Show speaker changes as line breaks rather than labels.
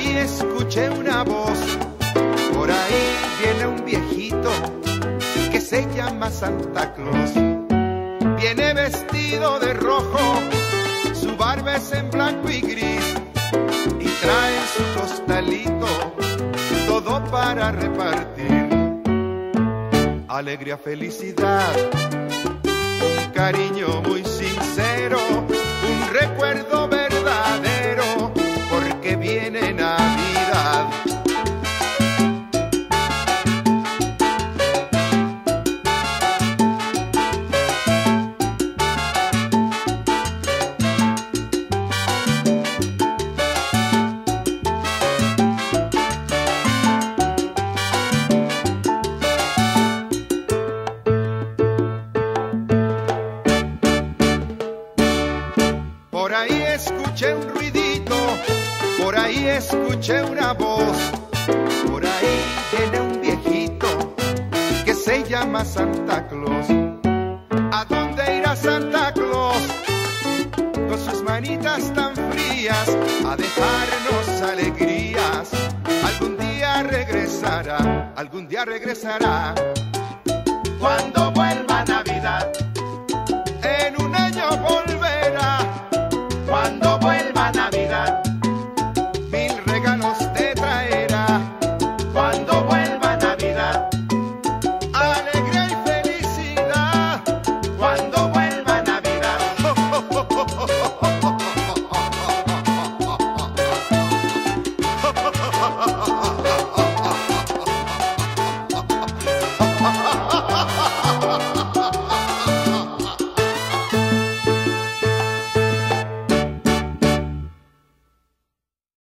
ahí escuché una voz, por ahí viene un viejito que se llama Santa Claus. Viene vestido de rojo, su barba es en blanco y gris y trae su costalito todo para repartir. Alegría, felicidad, un cariño muy sincero, ahí escuché un ruidito, por ahí escuché una voz, por ahí viene un viejito que se llama Santa Claus. ¿A dónde irá Santa Claus? Con sus manitas tan frías a dejarnos alegrías. Algún día regresará, algún día regresará. Cuando vuelva Navidad cuando vuelvan a vivir.